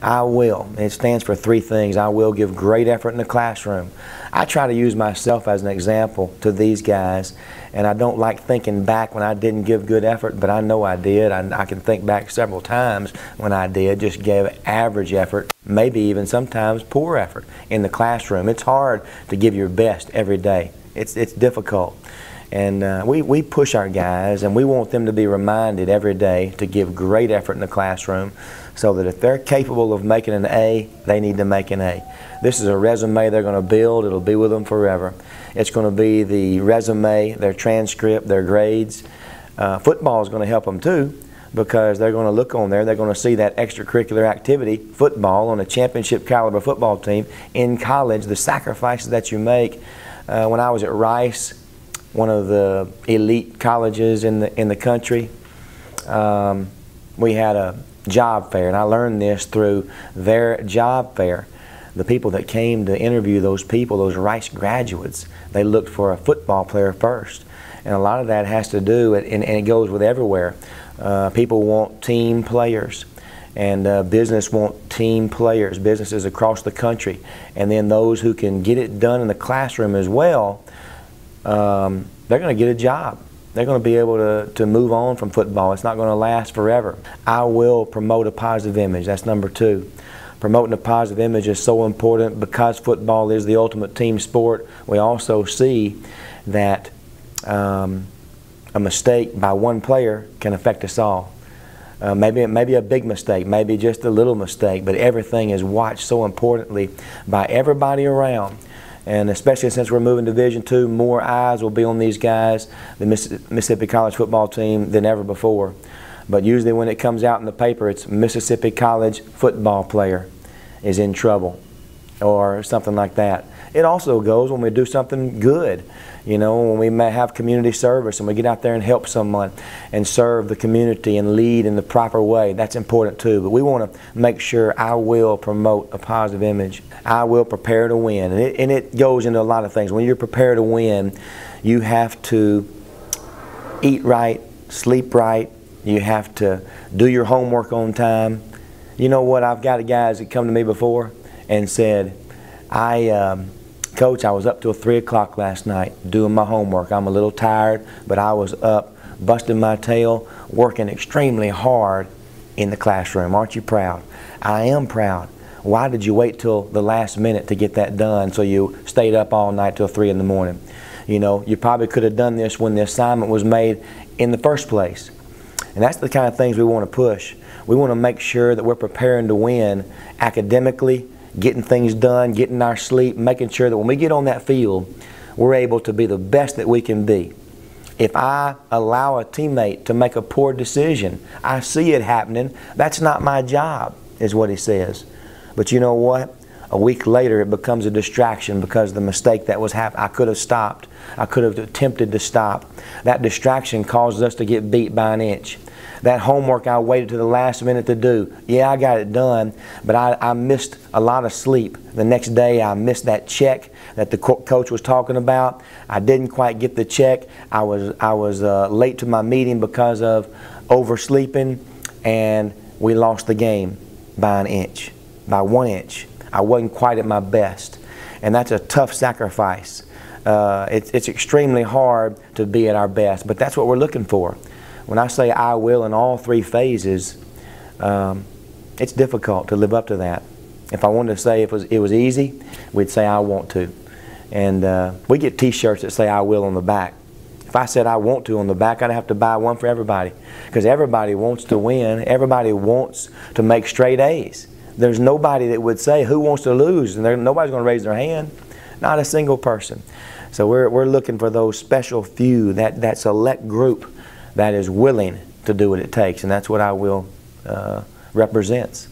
I will. It stands for three things. I will give great effort in the classroom. I try to use myself as an example to these guys, and I don't like thinking back when I didn't give good effort, but I know I did. I, I can think back several times when I did, just gave average effort, maybe even sometimes poor effort in the classroom. It's hard to give your best every day. It's, it's difficult. And uh, we, we push our guys and we want them to be reminded every day to give great effort in the classroom so that if they're capable of making an A, they need to make an A. This is a resume they're going to build. It'll be with them forever. It's going to be the resume, their transcript, their grades. Uh, football is going to help them too because they're going to look on there, they're going to see that extracurricular activity, football, on a championship caliber football team in college, the sacrifices that you make. Uh, when I was at Rice, one of the elite colleges in the in the country. Um, we had a job fair, and I learned this through their job fair. The people that came to interview those people, those Rice graduates, they looked for a football player first. And a lot of that has to do, and, and it goes with everywhere. Uh, people want team players, and uh, business want team players, businesses across the country. And then those who can get it done in the classroom as well um, they're going to get a job. They're going to be able to, to move on from football. It's not going to last forever. I will promote a positive image. That's number two. Promoting a positive image is so important because football is the ultimate team sport. We also see that um, a mistake by one player can affect us all. Uh, maybe, maybe a big mistake, maybe just a little mistake, but everything is watched so importantly by everybody around. And especially since we're moving to Division Two, more eyes will be on these guys, the Mississippi College football team, than ever before. But usually when it comes out in the paper, it's Mississippi College football player is in trouble or something like that. It also goes when we do something good. You know, when we may have community service and we get out there and help someone and serve the community and lead in the proper way, that's important too. But we want to make sure I will promote a positive image. I will prepare to win. And it, and it goes into a lot of things. When you're prepared to win, you have to eat right, sleep right, you have to do your homework on time. You know what? I've got guys that come to me before and said, I, um, Coach, I was up till 3 o'clock last night doing my homework. I'm a little tired, but I was up busting my tail, working extremely hard in the classroom. Aren't you proud? I am proud. Why did you wait till the last minute to get that done so you stayed up all night till 3 in the morning? You know, you probably could have done this when the assignment was made in the first place. And that's the kind of things we want to push. We want to make sure that we're preparing to win academically, getting things done, getting our sleep, making sure that when we get on that field, we're able to be the best that we can be. If I allow a teammate to make a poor decision, I see it happening, that's not my job, is what he says. But you know what? A week later, it becomes a distraction because the mistake that was happening, I could have stopped. I could have attempted to stop. That distraction causes us to get beat by an inch. That homework I waited to the last minute to do, yeah, I got it done, but I, I missed a lot of sleep. The next day, I missed that check that the co coach was talking about. I didn't quite get the check. I was, I was uh, late to my meeting because of oversleeping, and we lost the game by an inch, by one inch. I wasn't quite at my best, and that's a tough sacrifice. Uh, it's, it's extremely hard to be at our best, but that's what we're looking for. When I say I will in all three phases, um, it's difficult to live up to that. If I wanted to say it was, it was easy, we'd say I want to. And uh, we get t-shirts that say I will on the back. If I said I want to on the back, I'd have to buy one for everybody. Because everybody wants to win. Everybody wants to make straight A's. There's nobody that would say, who wants to lose? And nobody's going to raise their hand. Not a single person. So we're, we're looking for those special few, that, that select group that is willing to do what it takes, and that's what I will uh, represents.